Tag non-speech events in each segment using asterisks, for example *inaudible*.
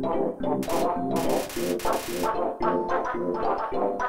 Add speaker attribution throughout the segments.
Speaker 1: ハハハハ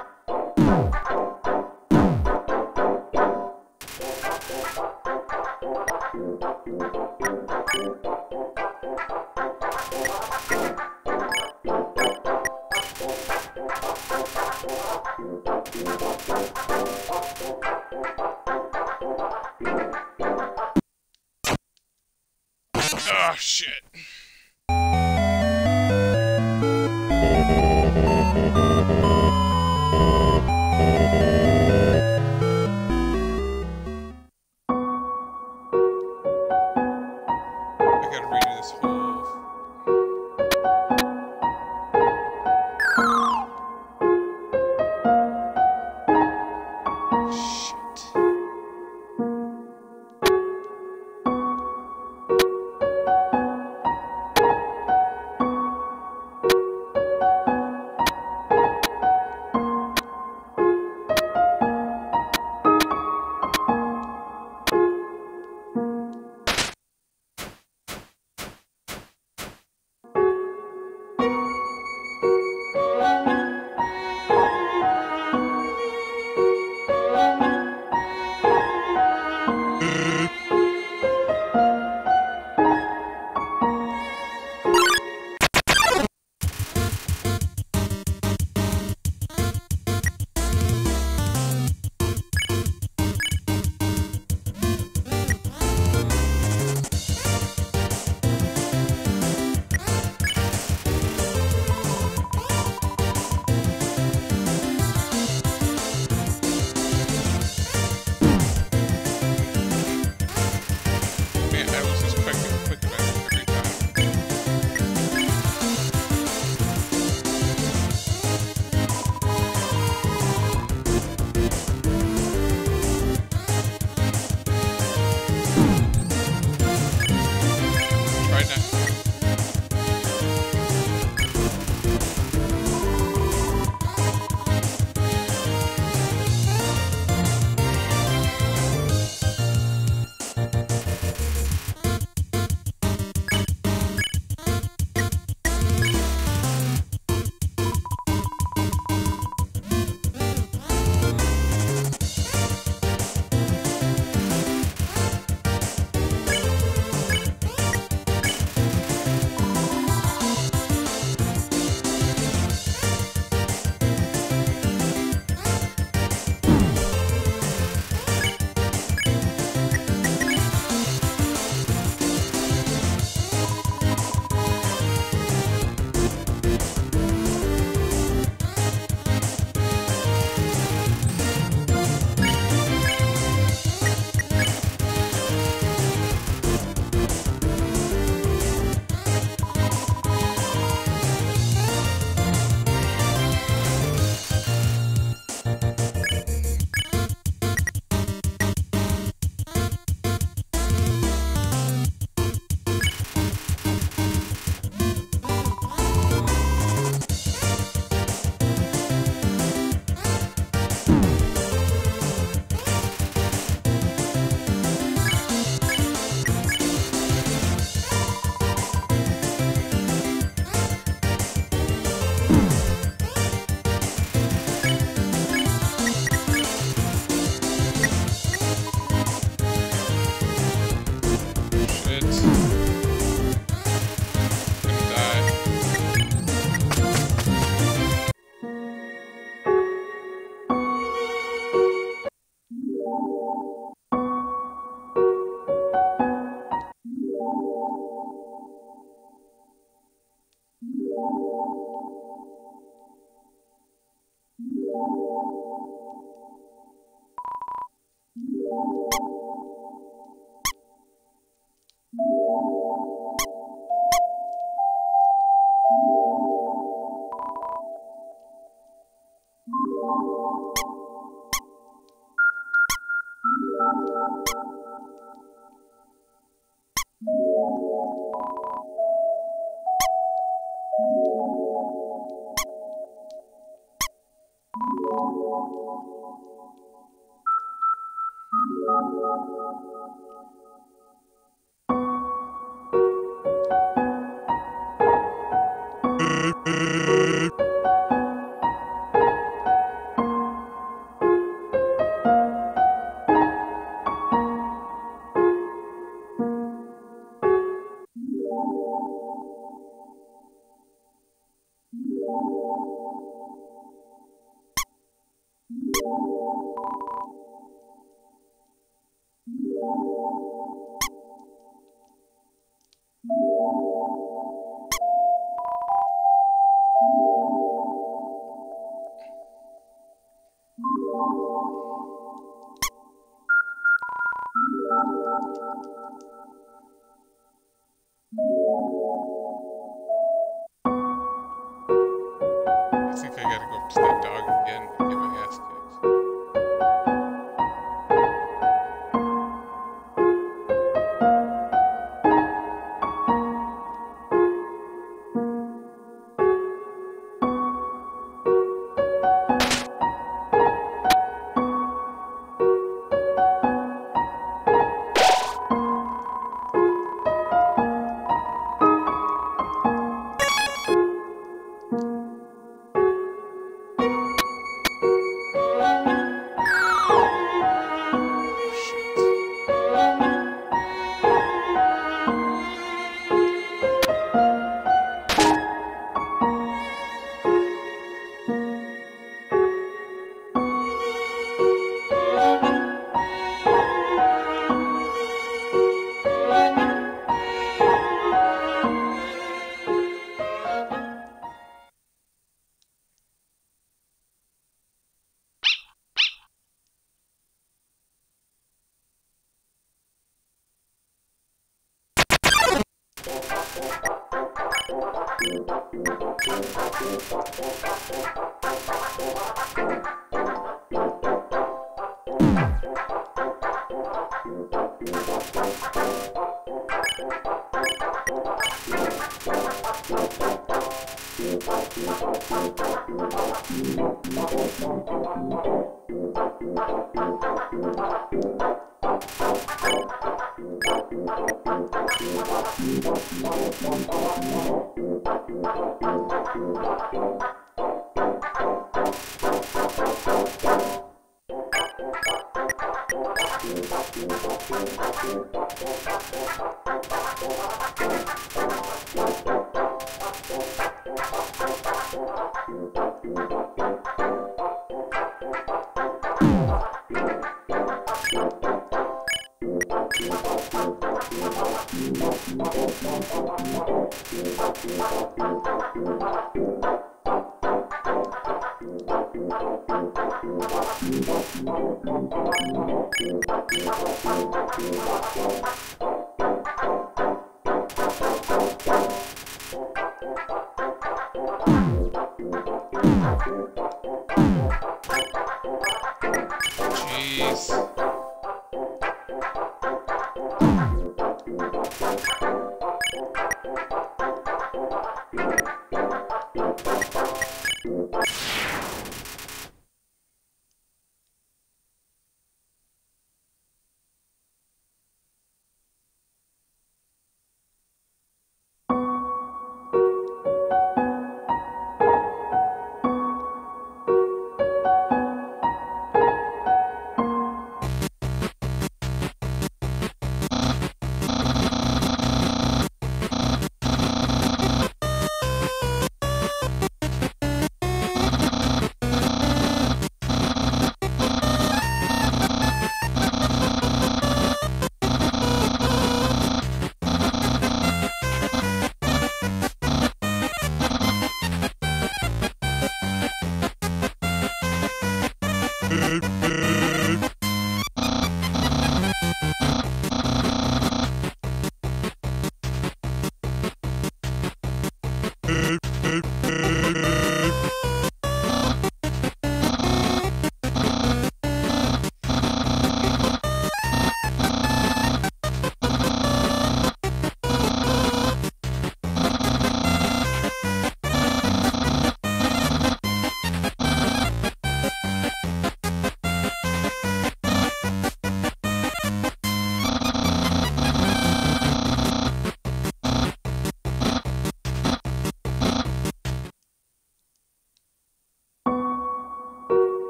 Speaker 1: 何?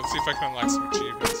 Speaker 1: Let's see if I can unlock some achievements.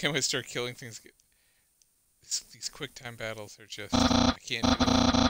Speaker 1: Think I might start killing things. These, these quick time battles are just I can't do it.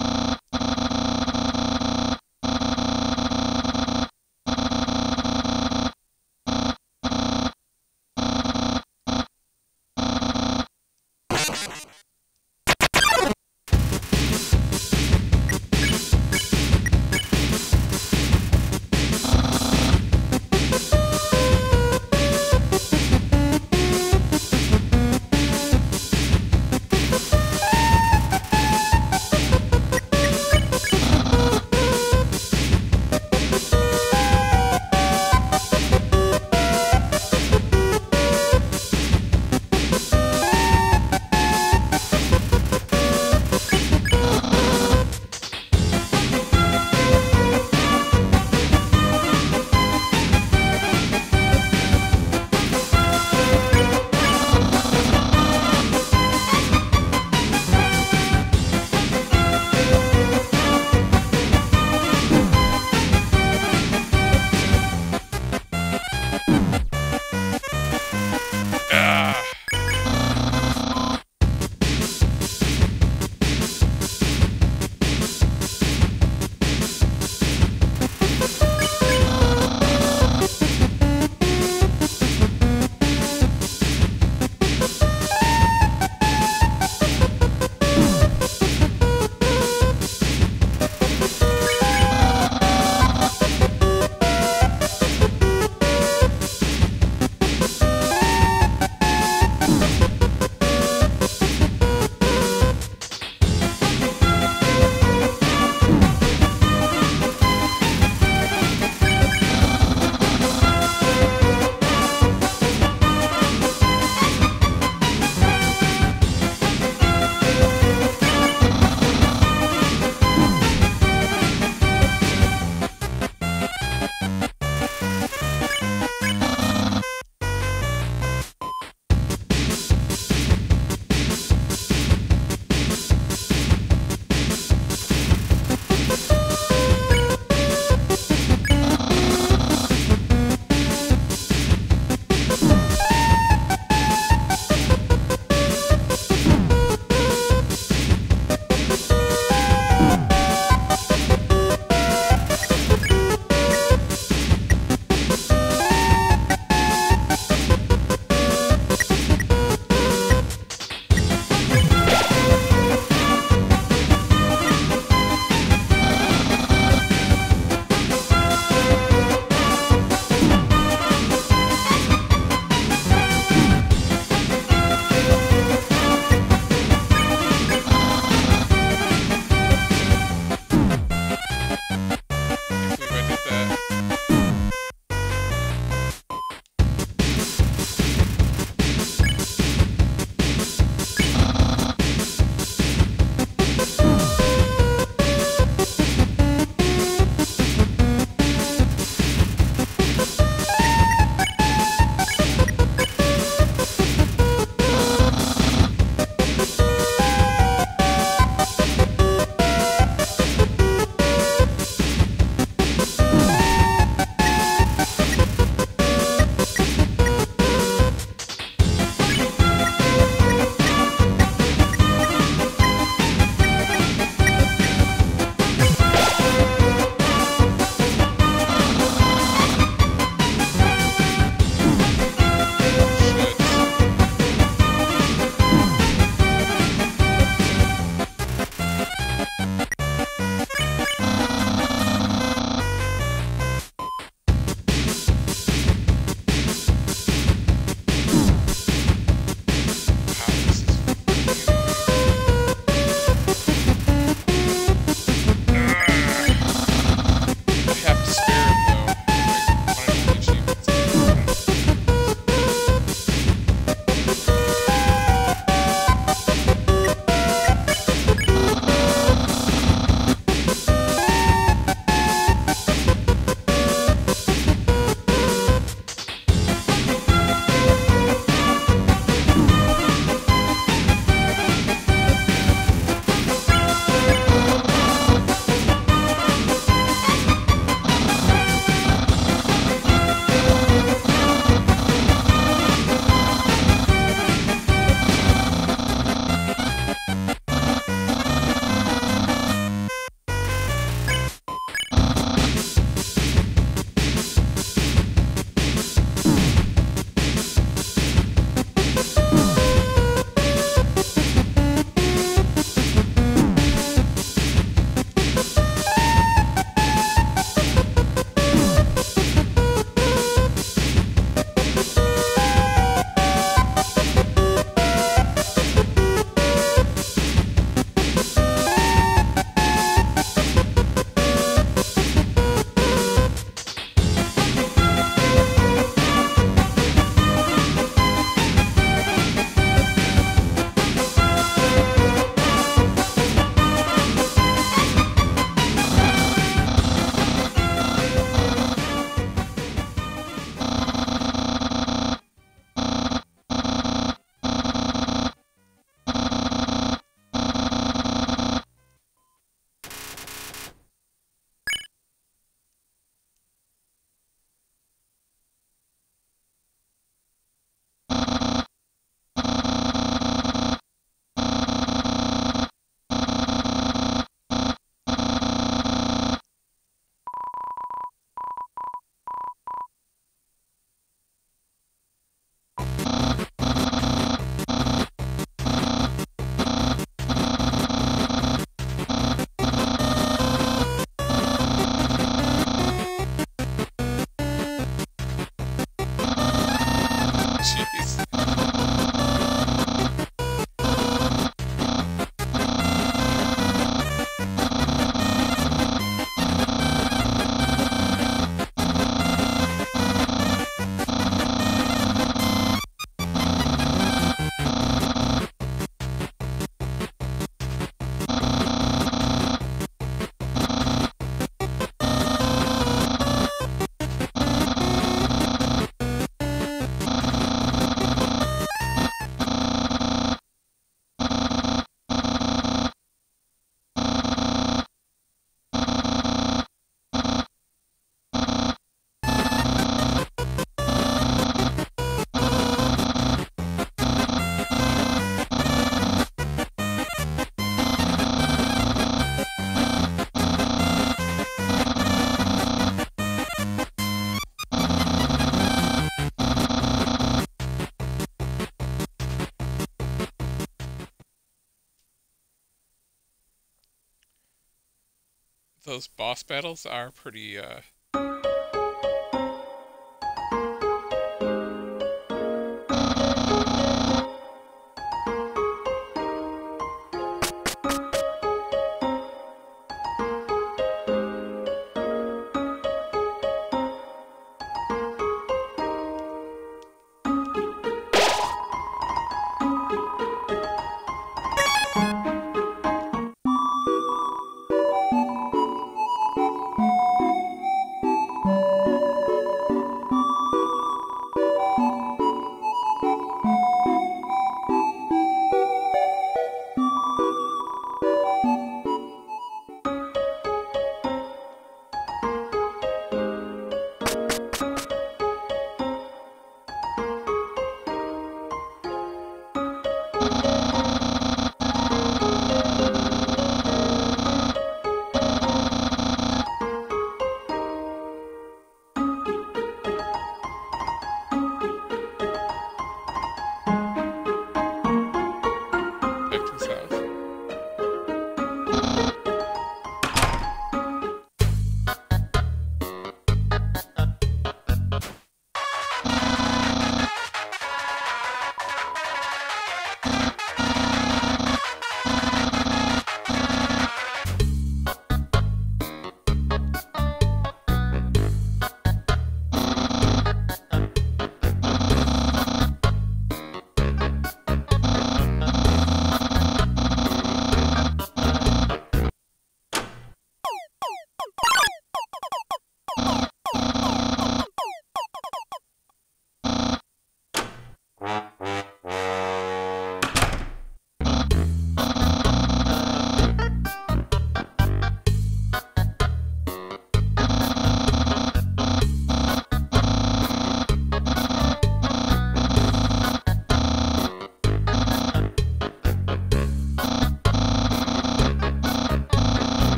Speaker 1: Those boss battles are pretty uh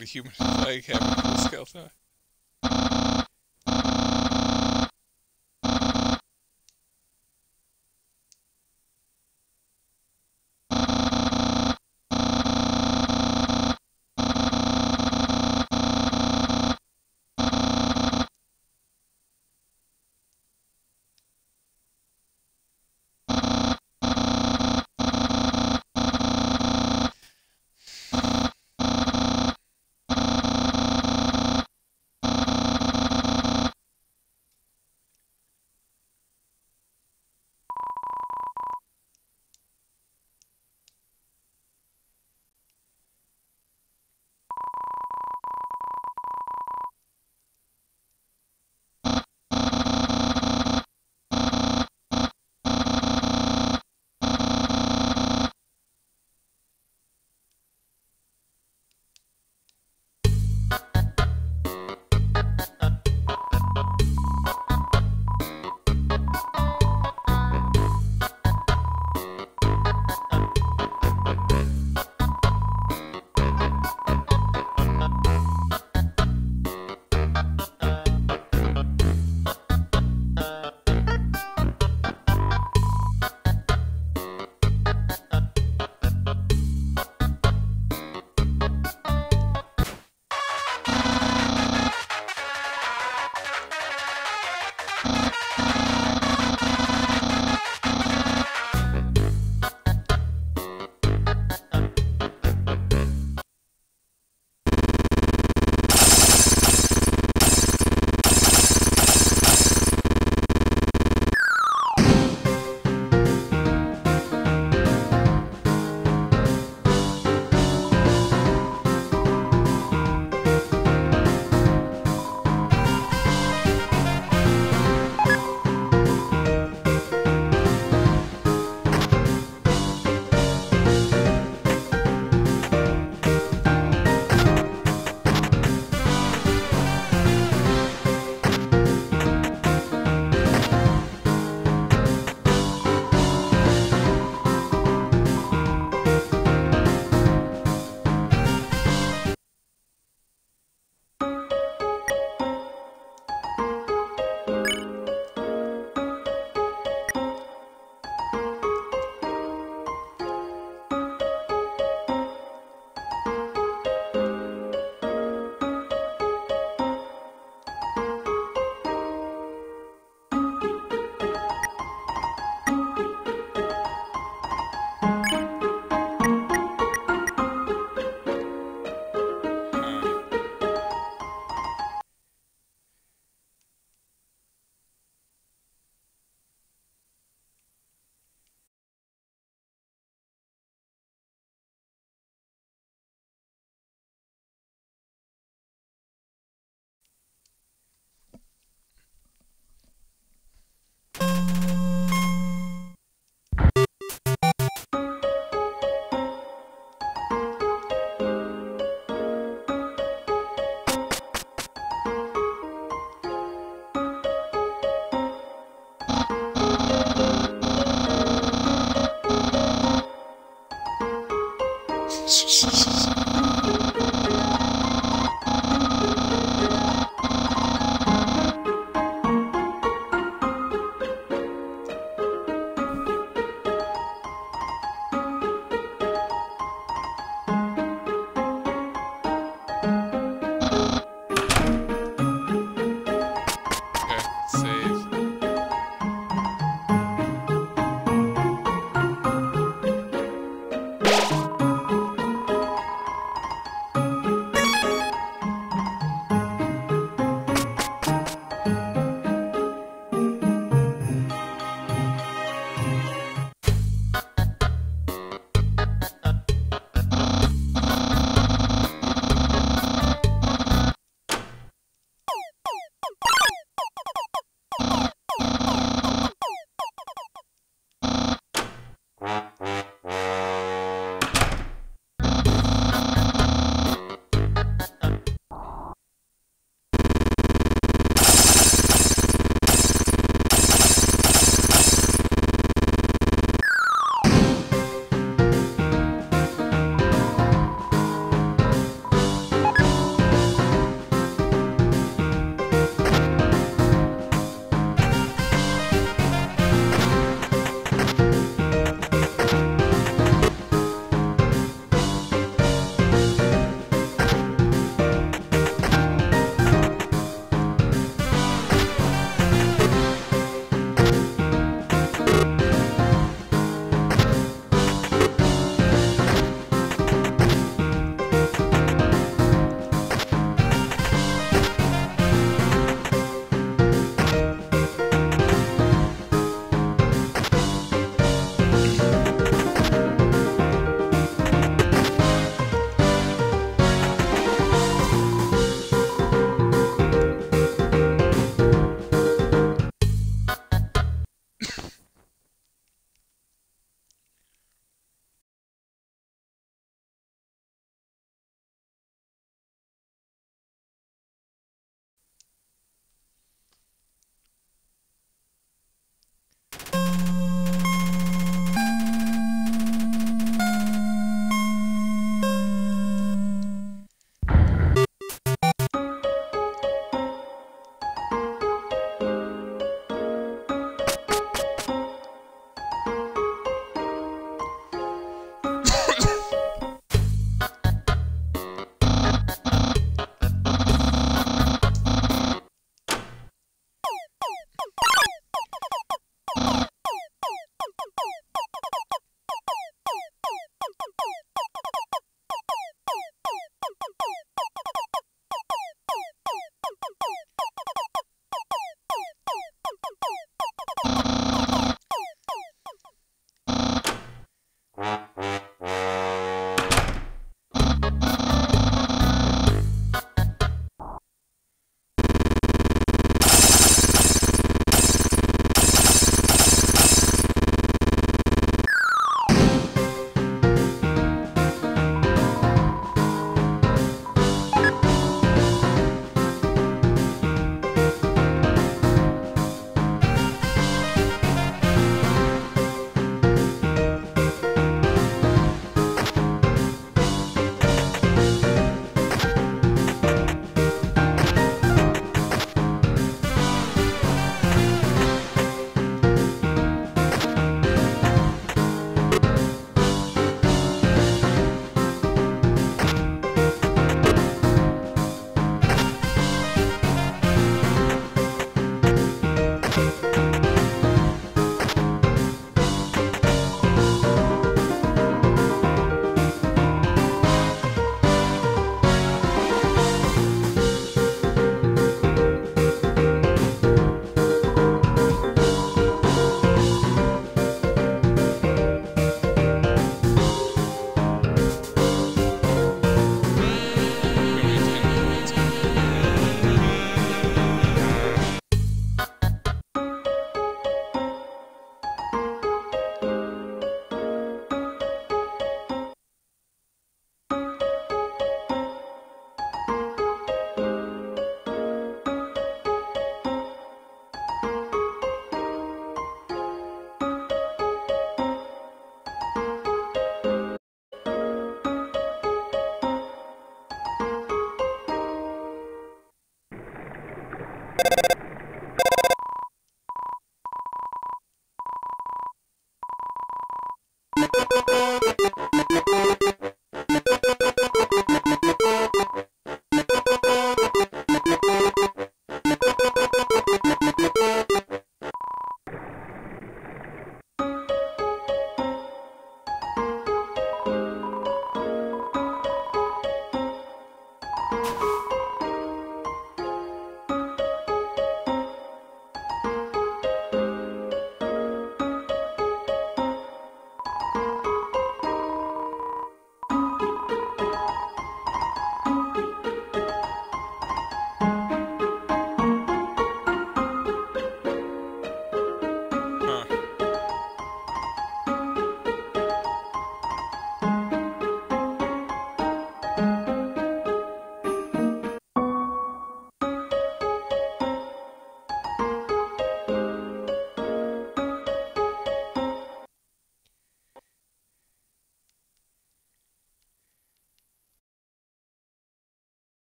Speaker 1: Would a human *laughs* leg have skeleton?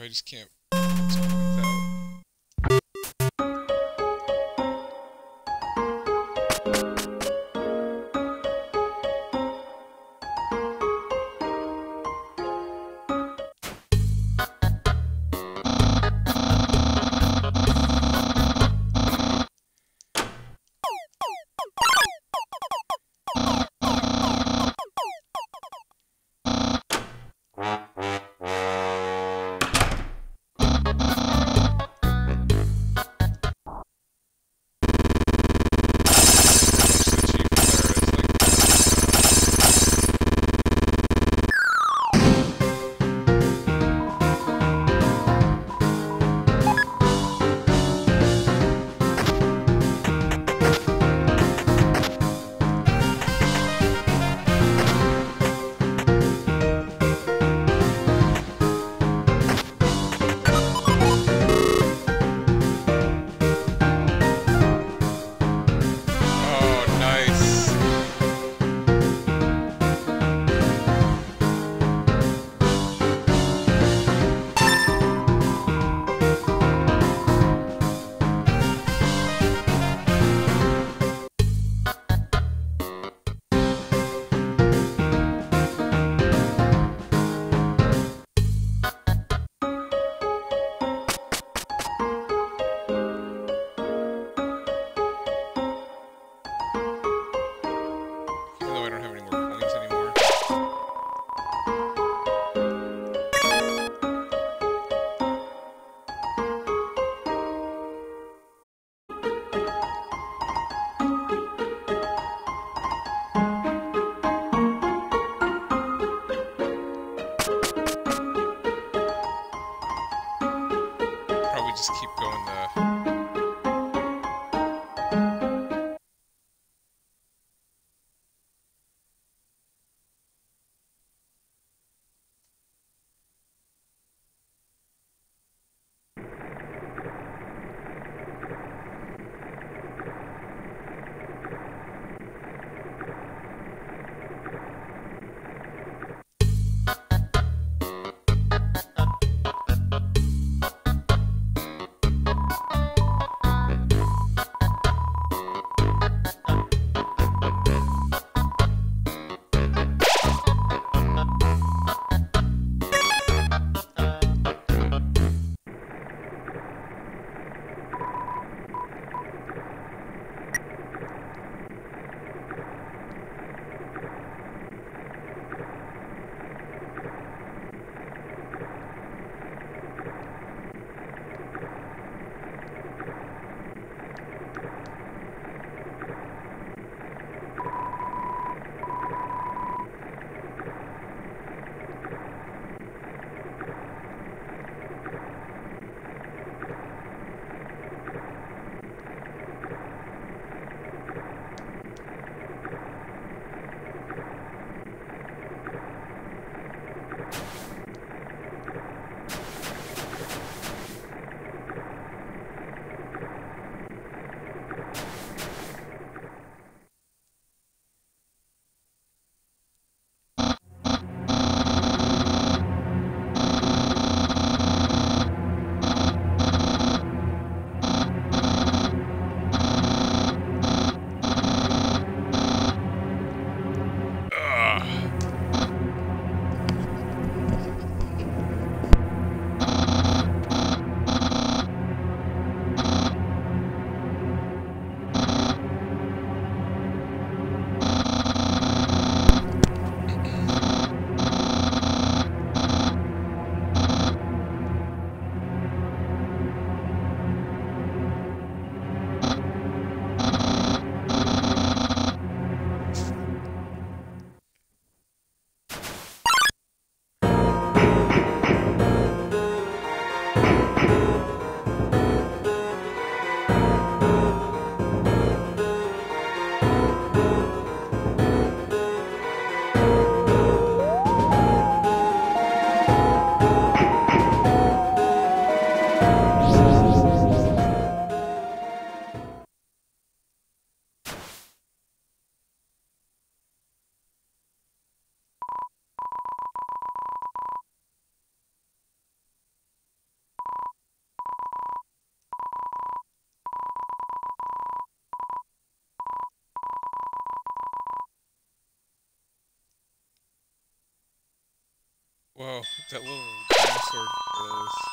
Speaker 1: I just can't. Whoa, that little dinosaur glows.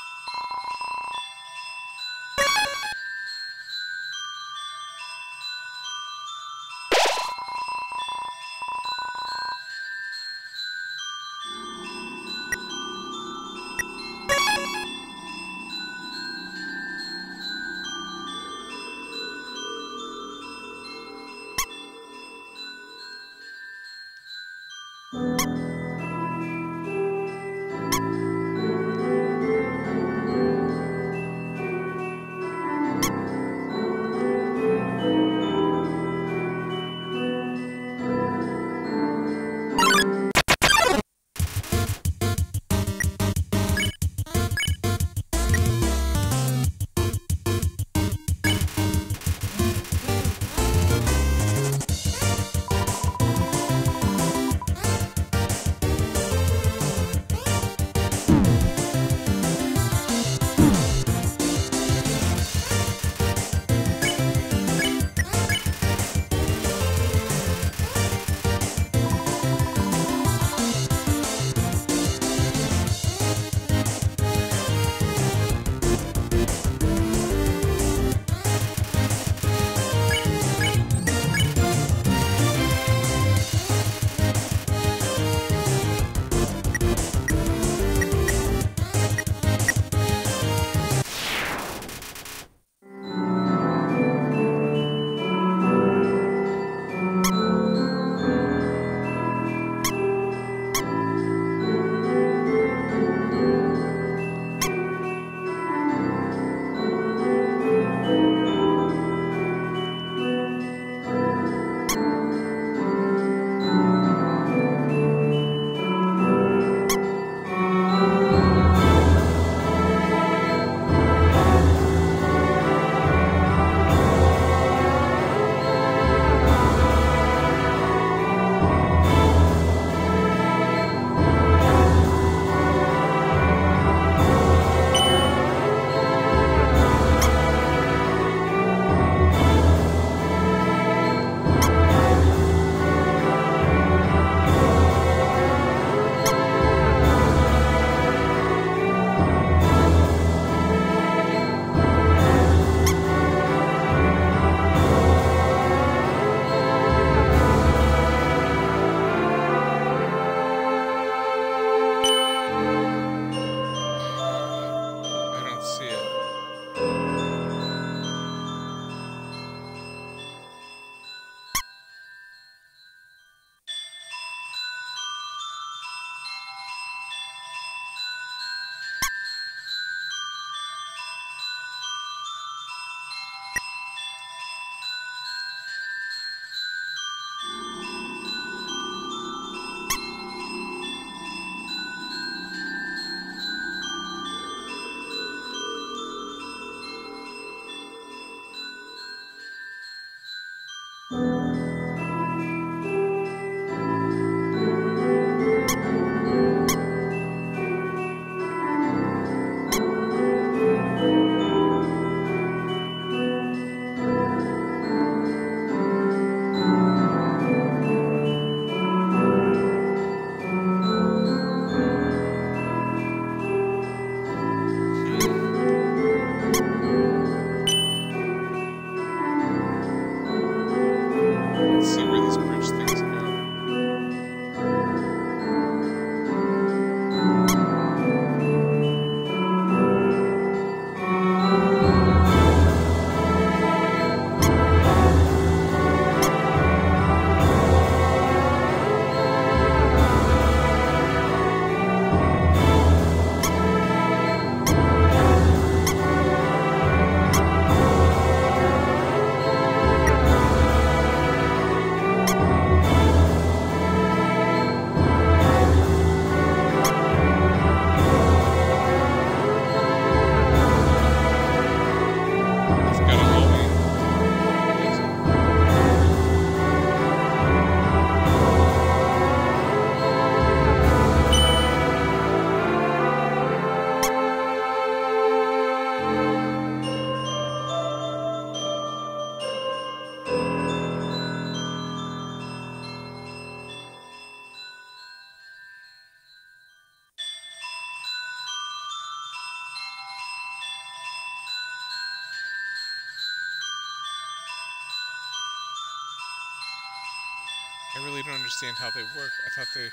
Speaker 1: don't understand how they work. I thought they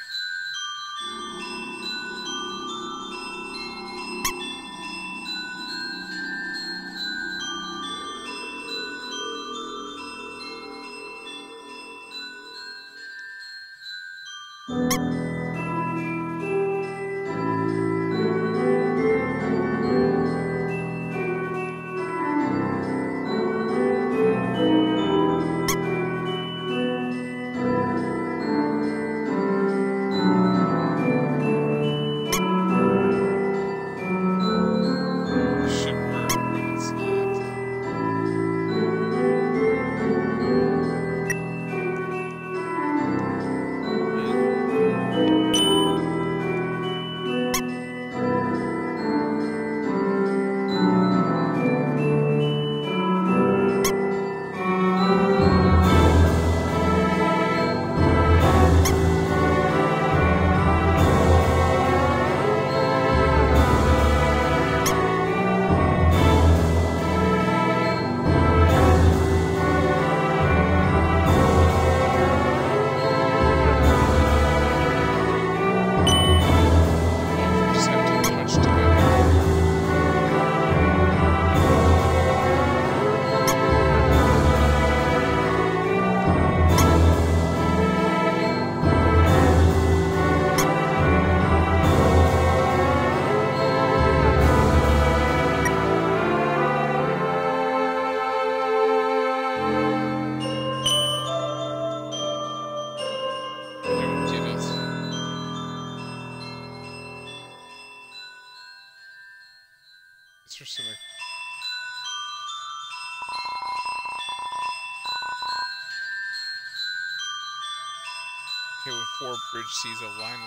Speaker 1: she's a wine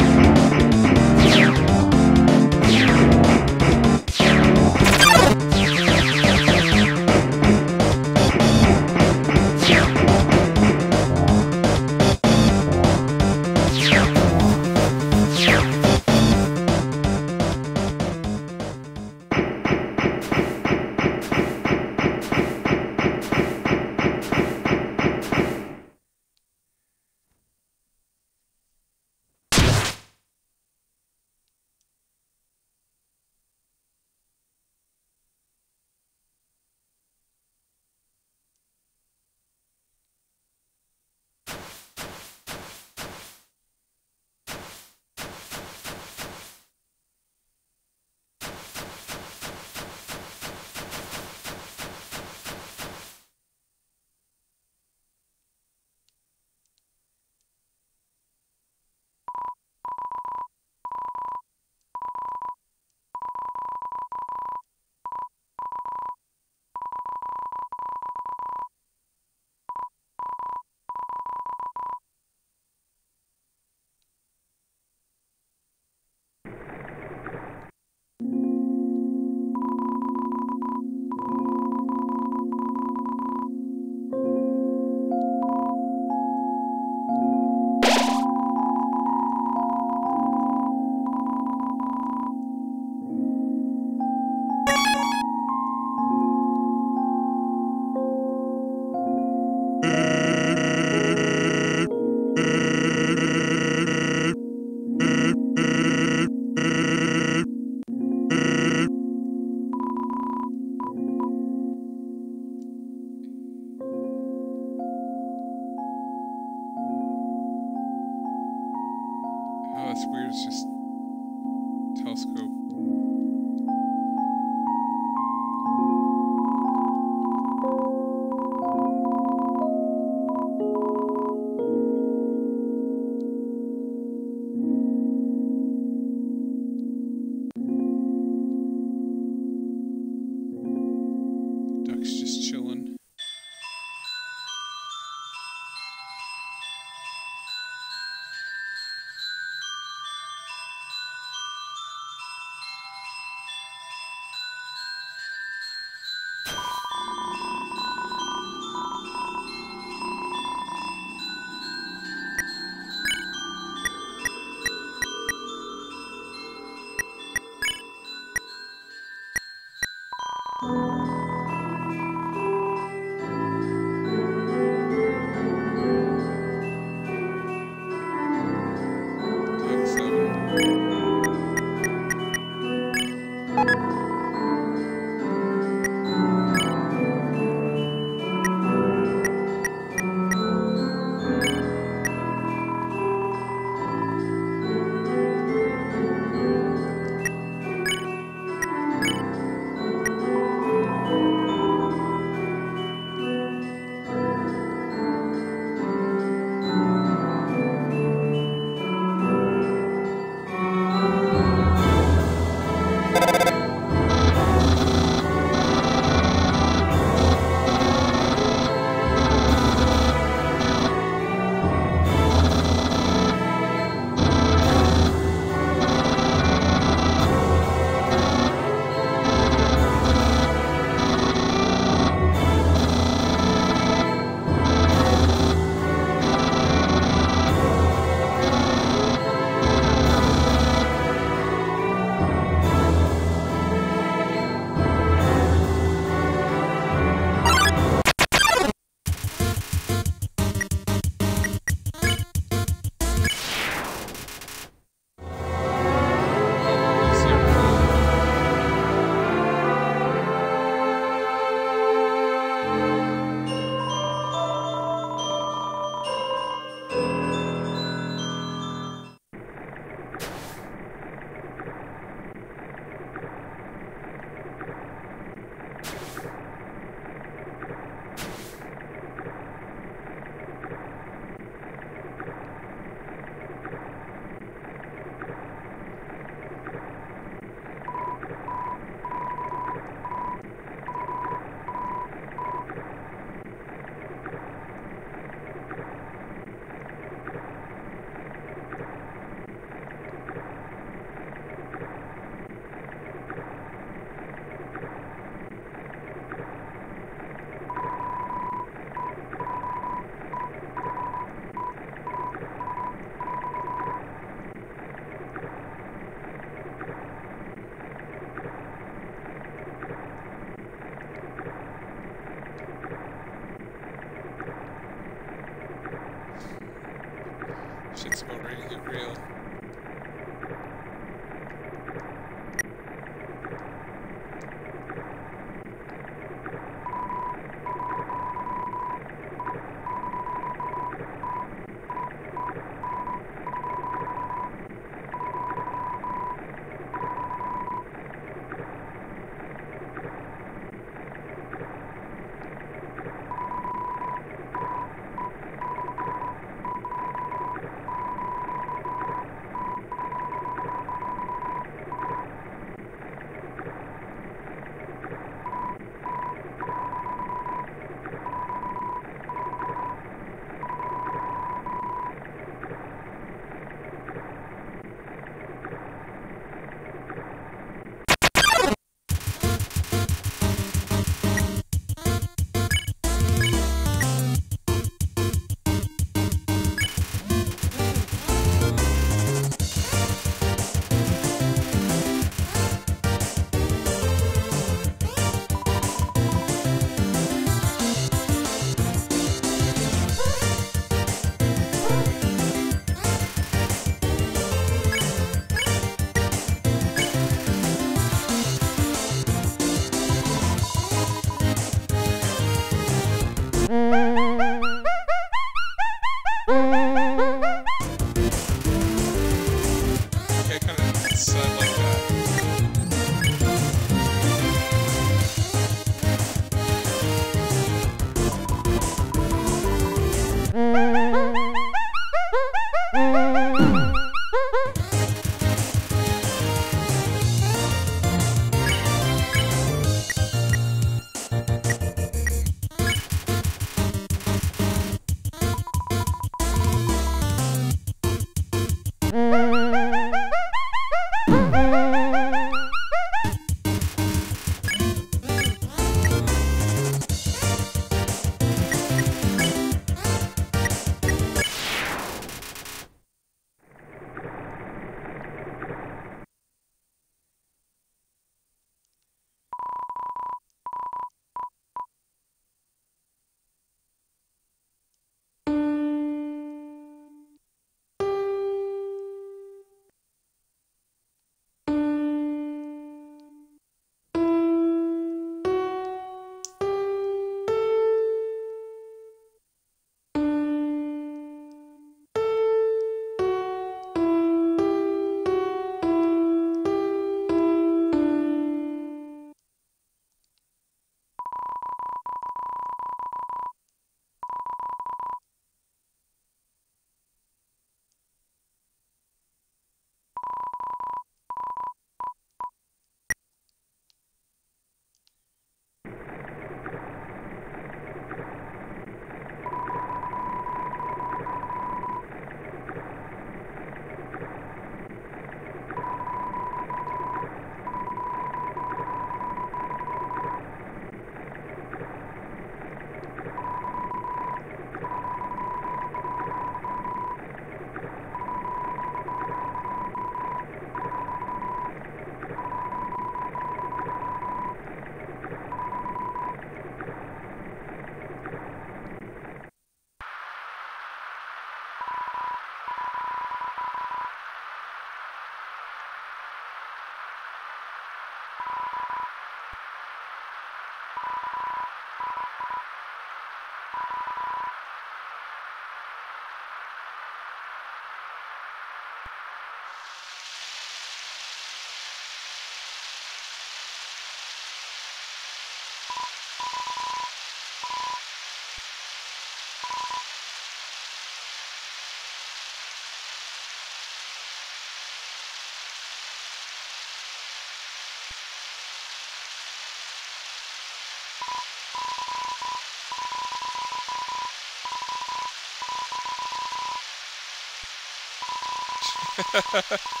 Speaker 1: Ha ha ha.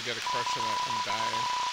Speaker 1: I get a crush on it and die.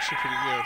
Speaker 1: Actually pretty good.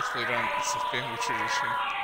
Speaker 1: Played on, it's a family tradition.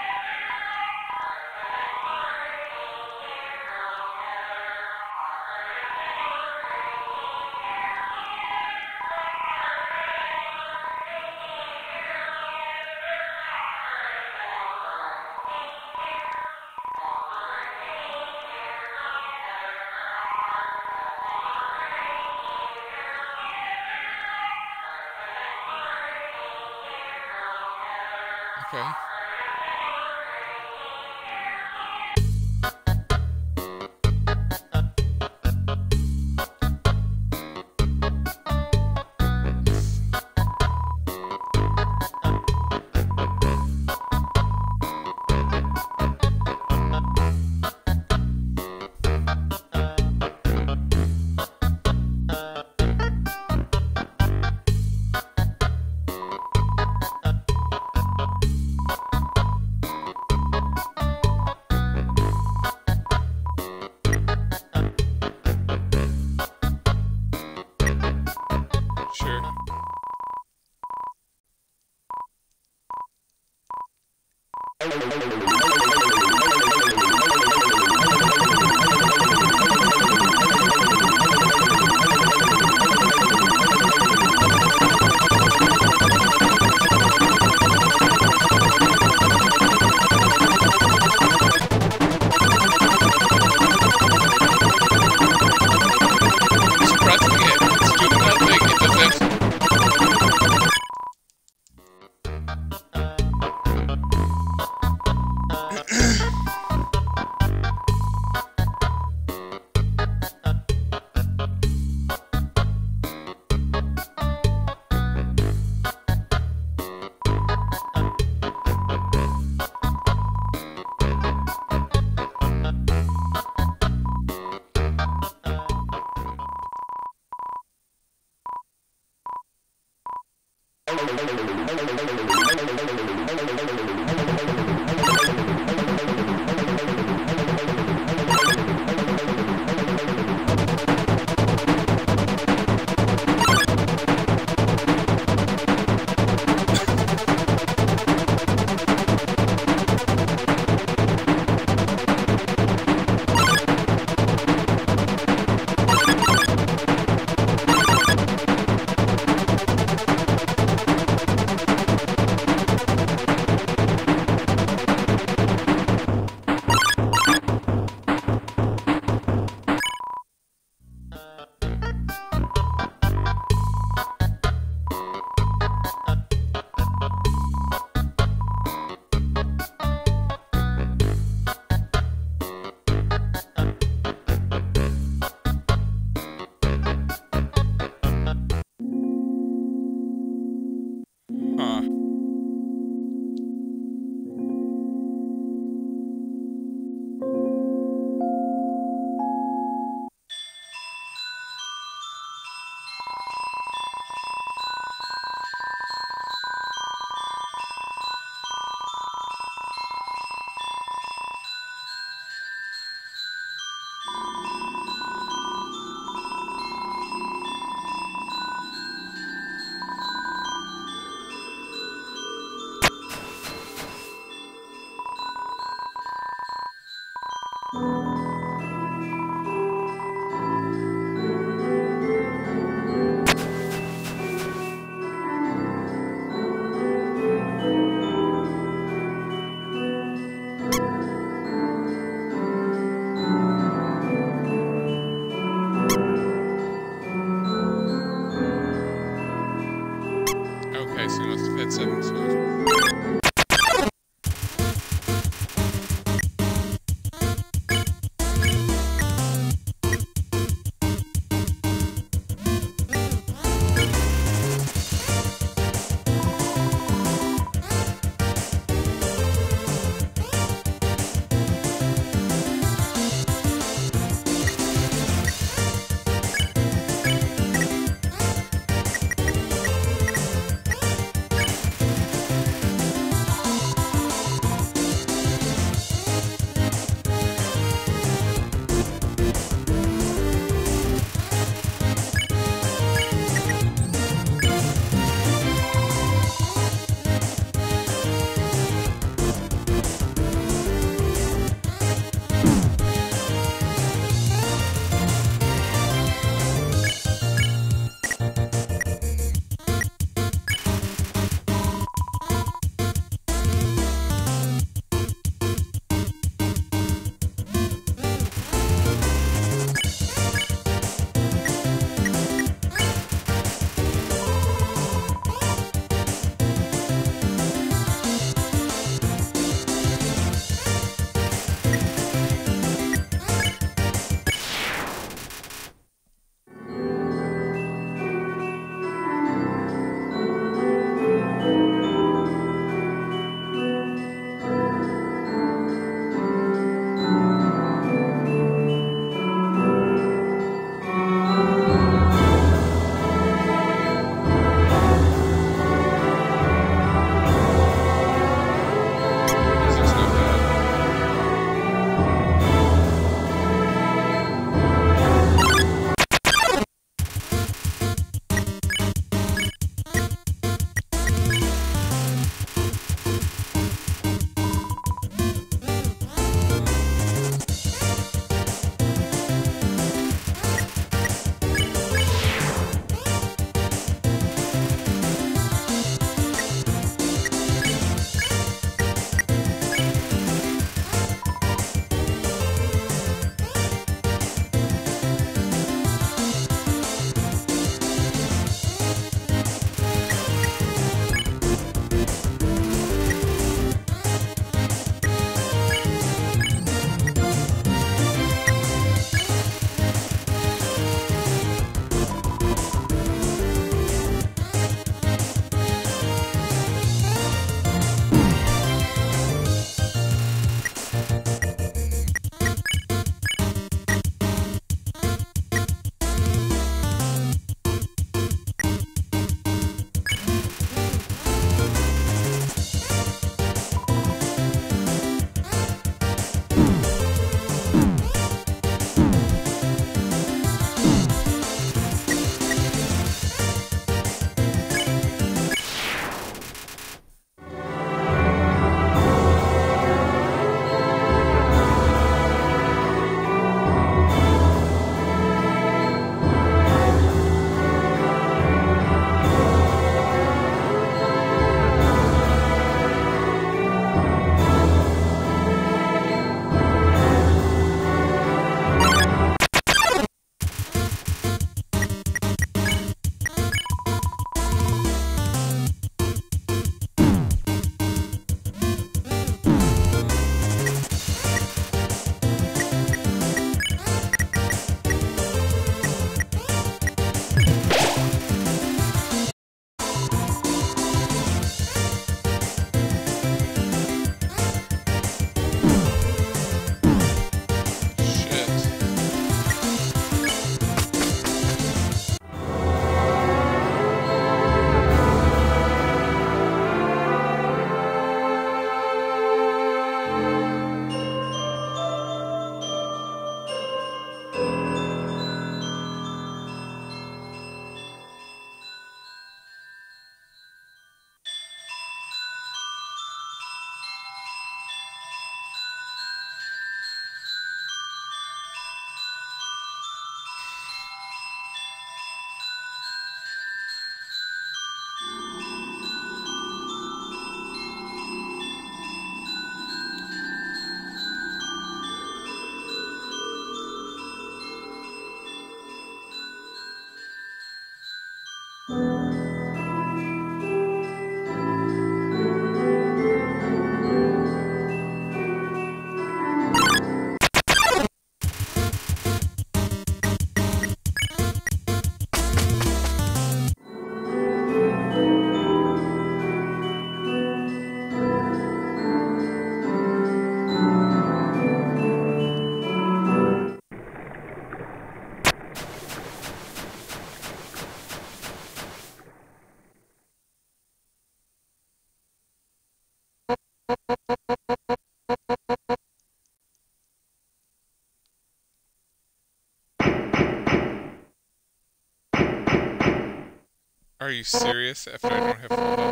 Speaker 1: Serious? After I don't have full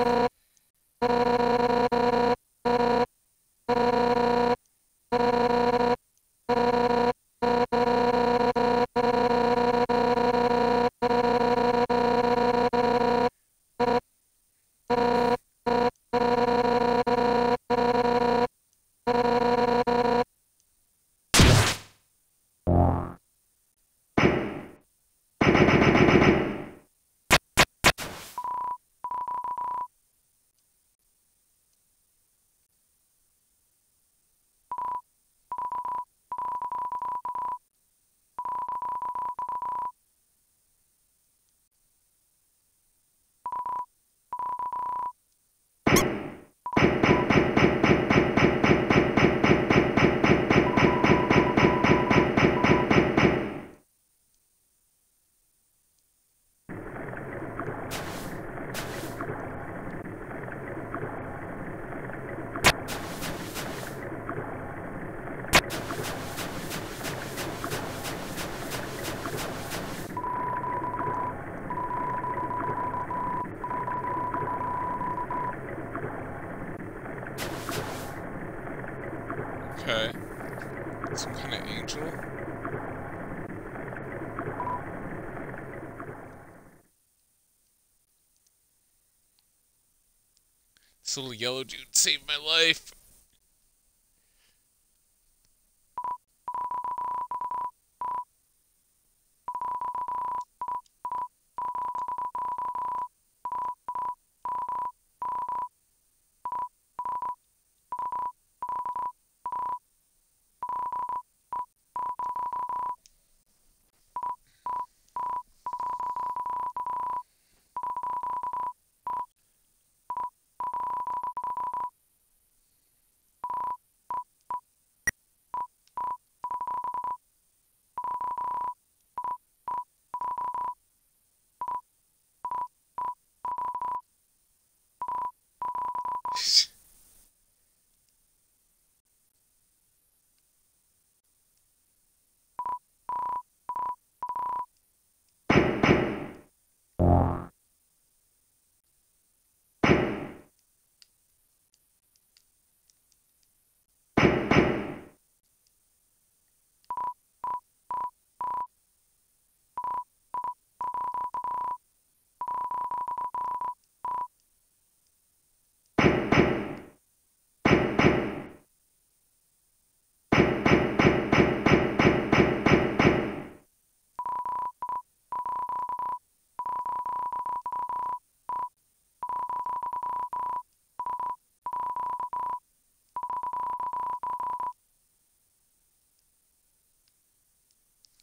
Speaker 1: This little yellow dude saved my life.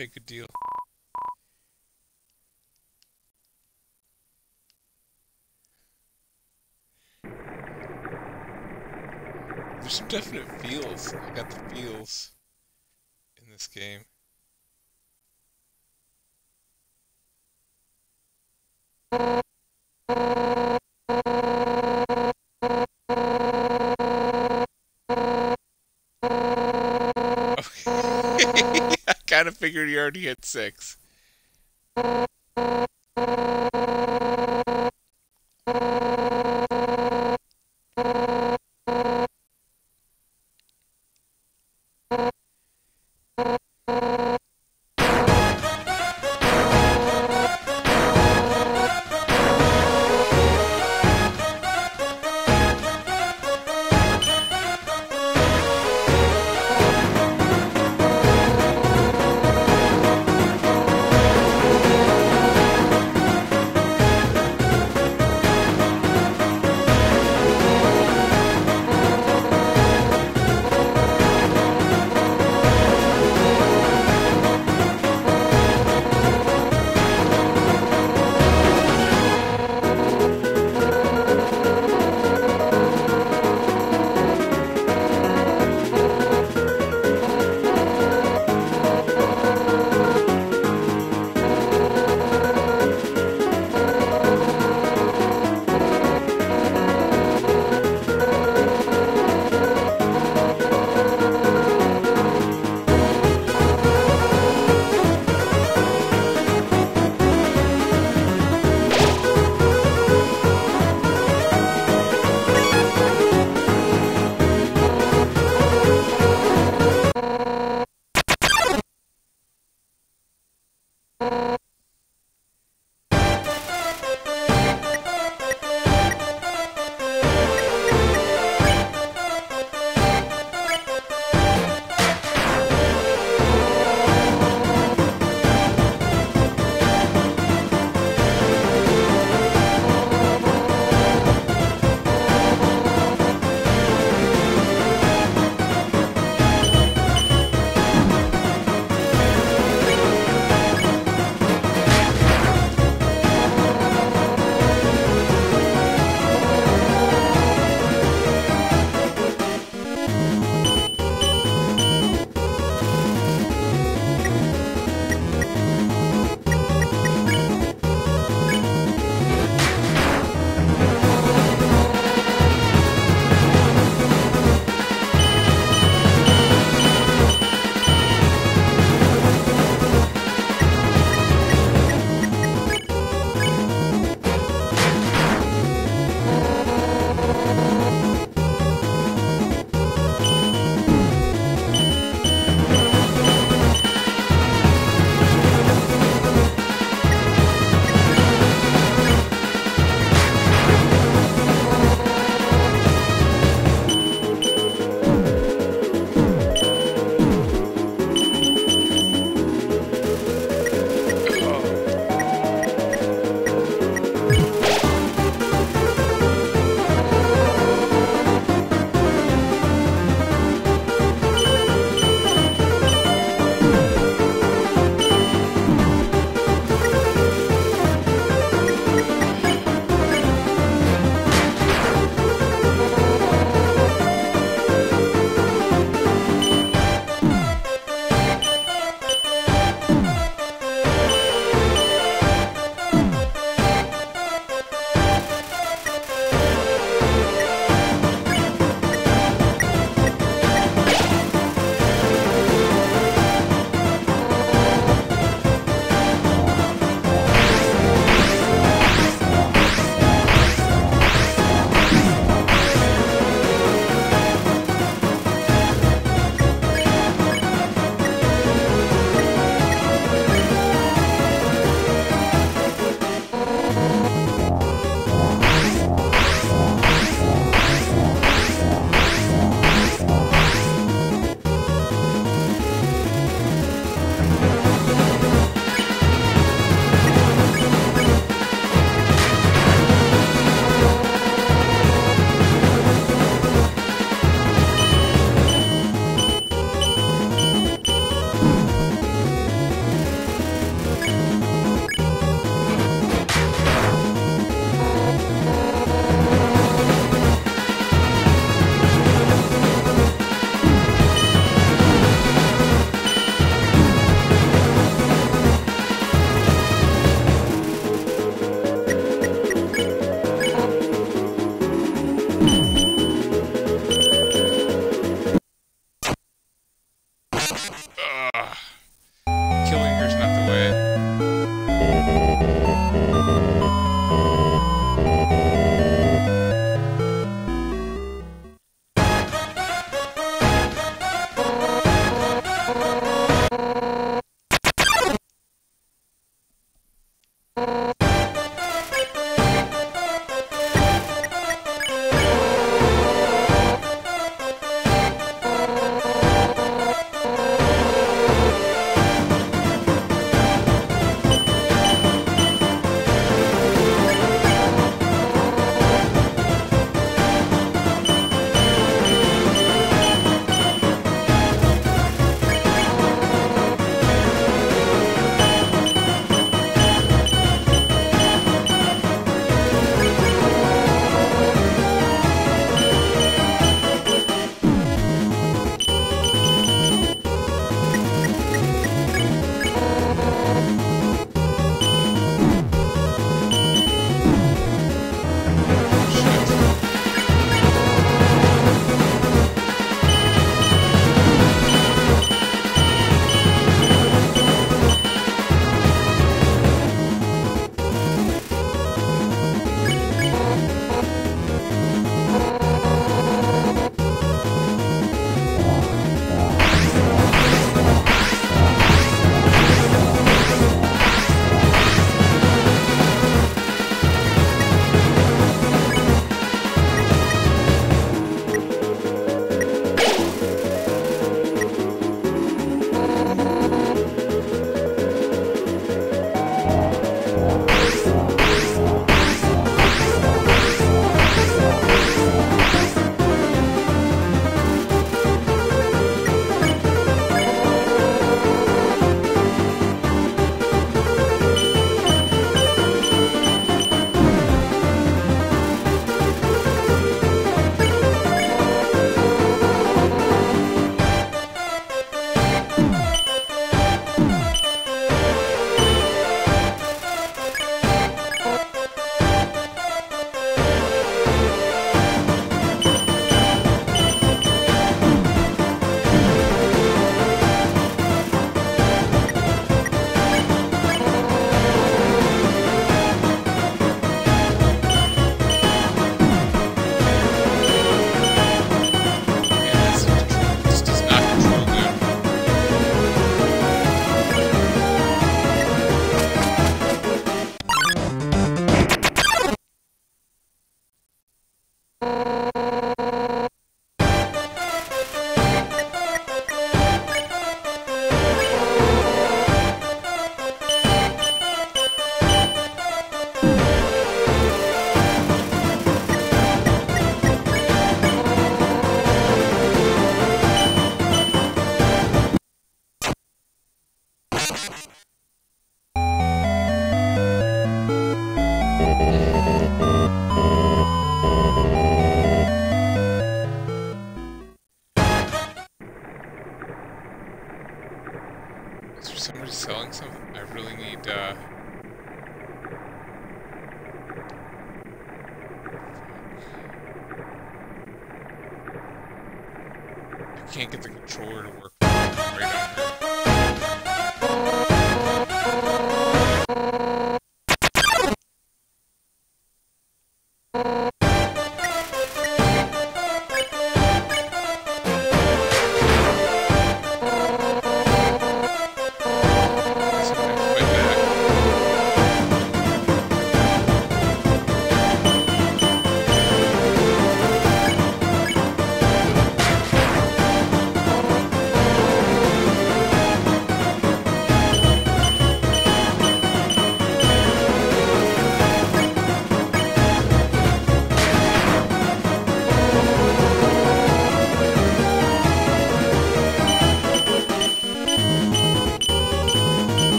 Speaker 1: Okay, good deal. There's some definite feels. I got the feels in this game. Figured he already had six.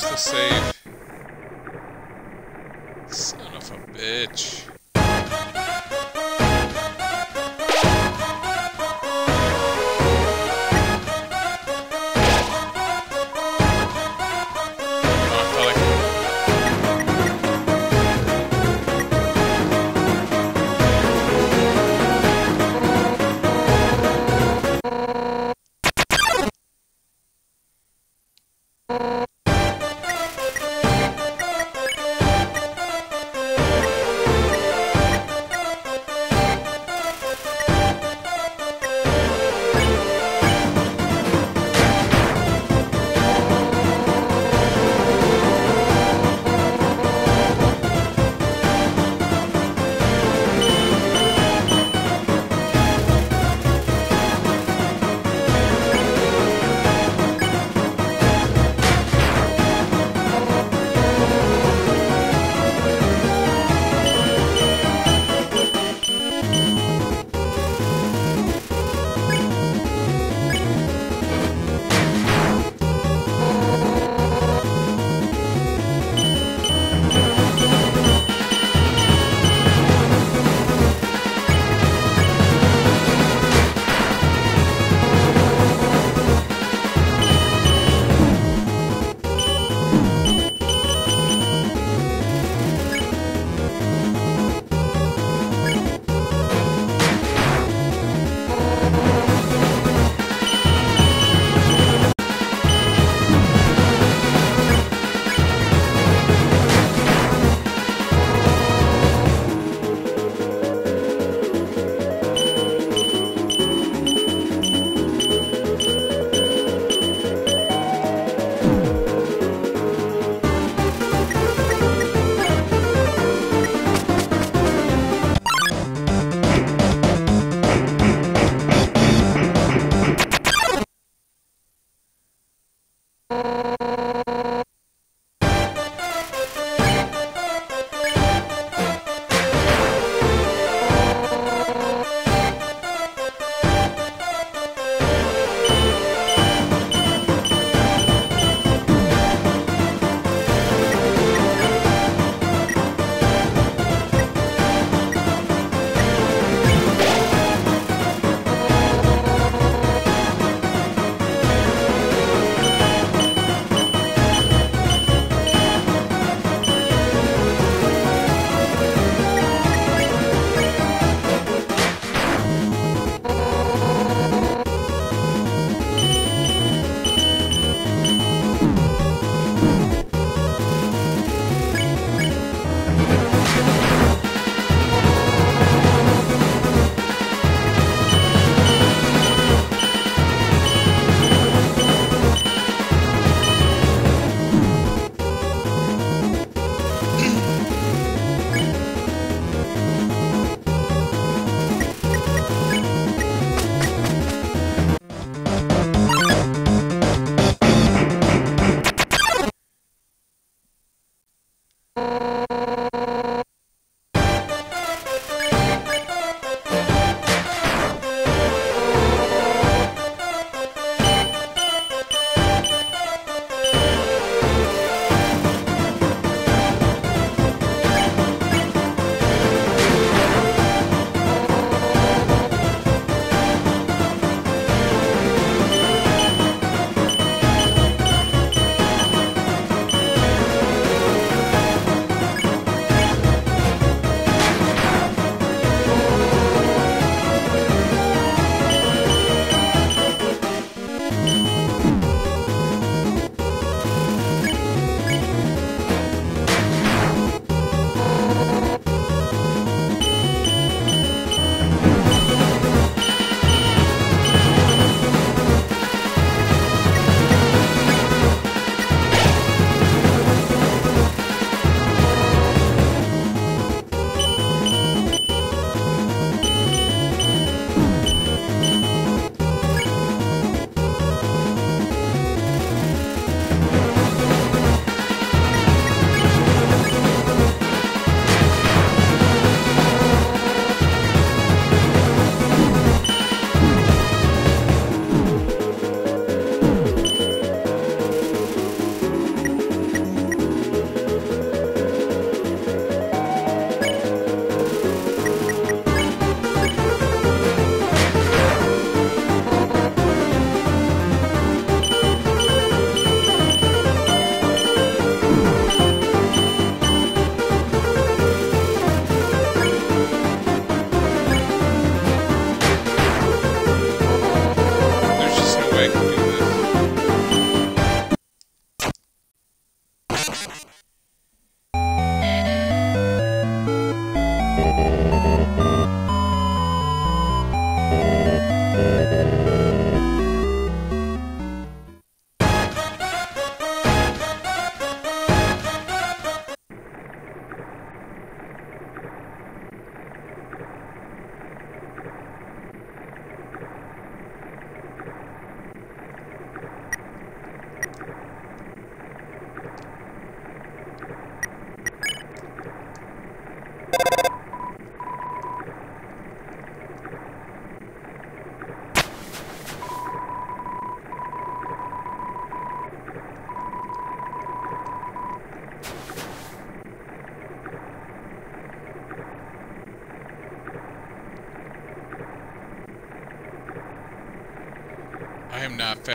Speaker 1: Where's the save? Son of a bitch.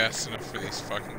Speaker 1: Fast enough for these fucking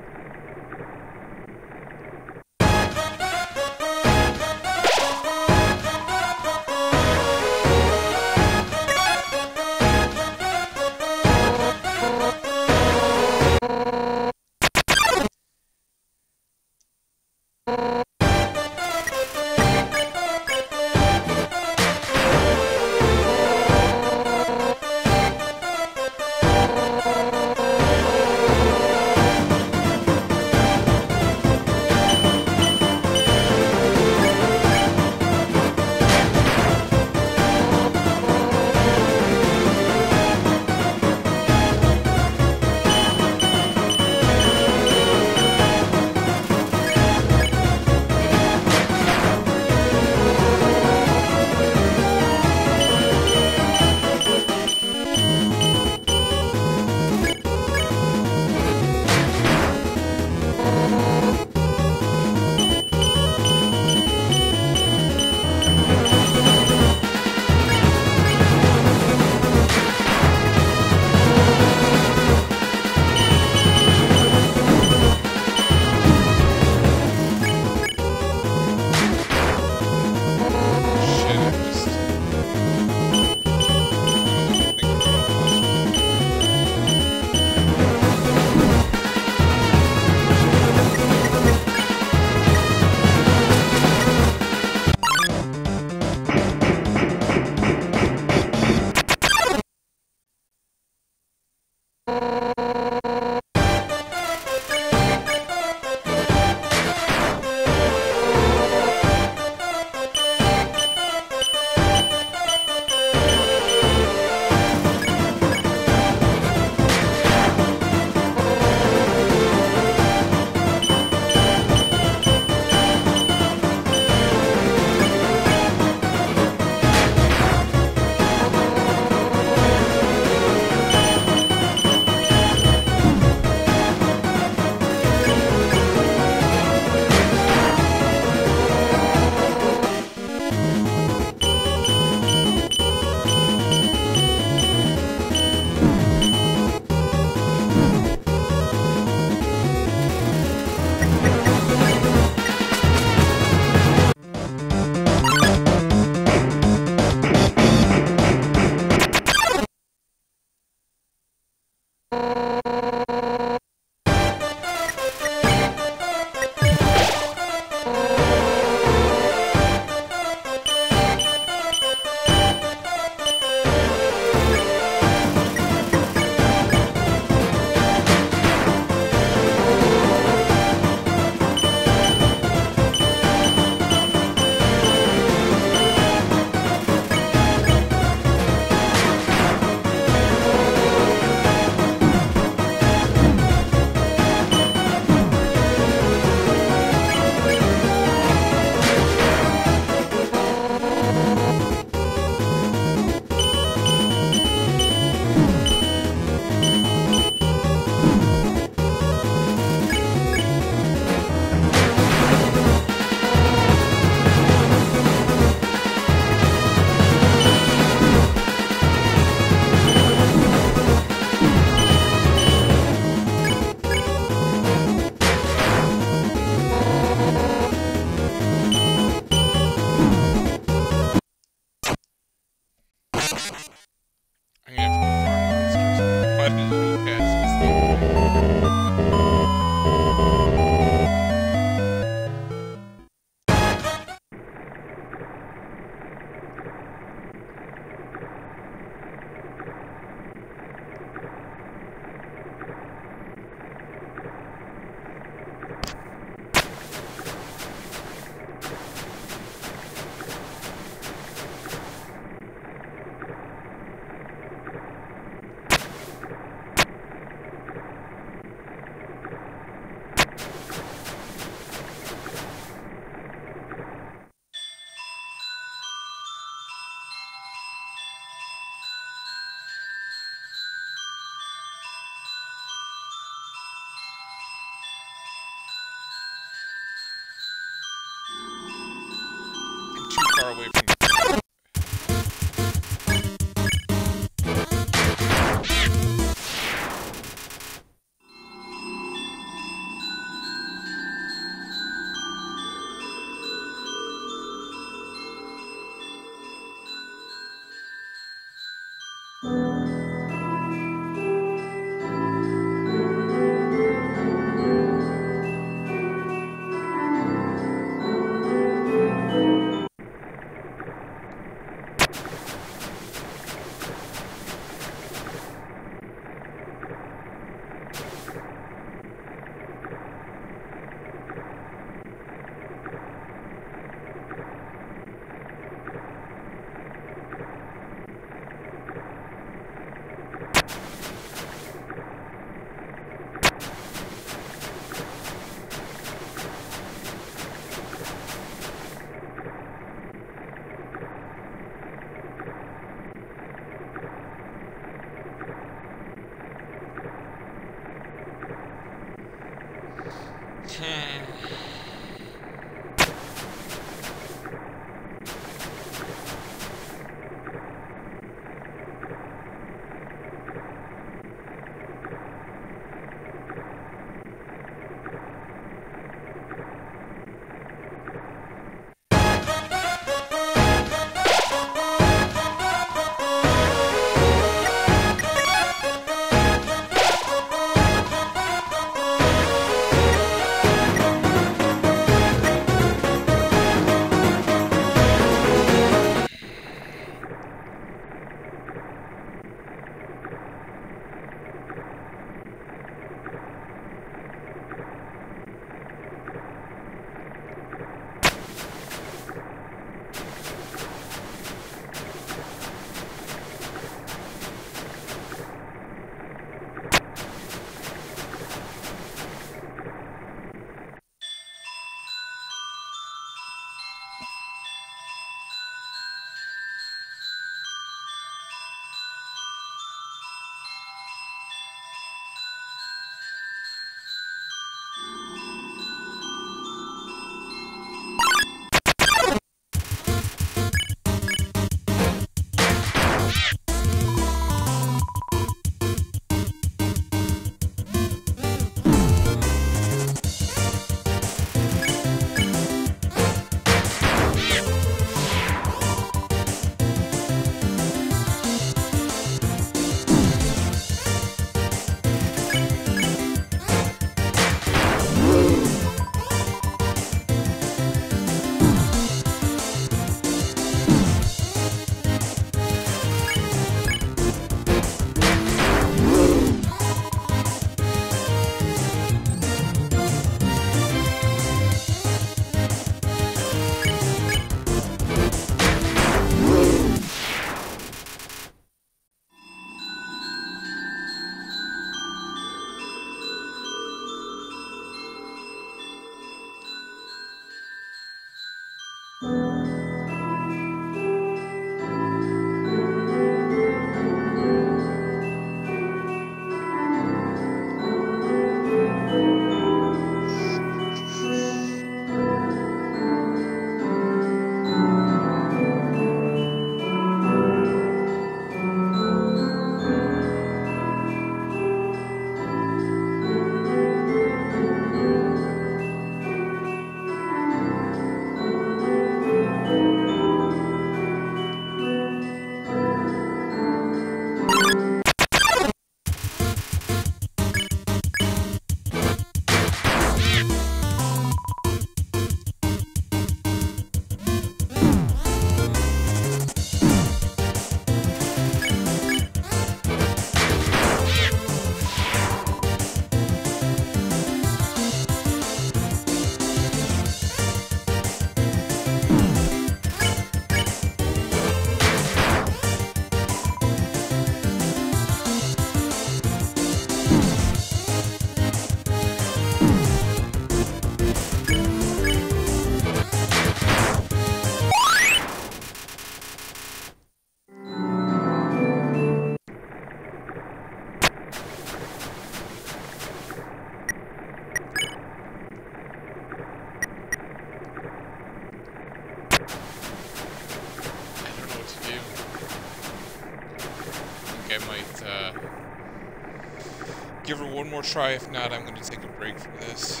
Speaker 1: try. If not, I'm going to take a break from this.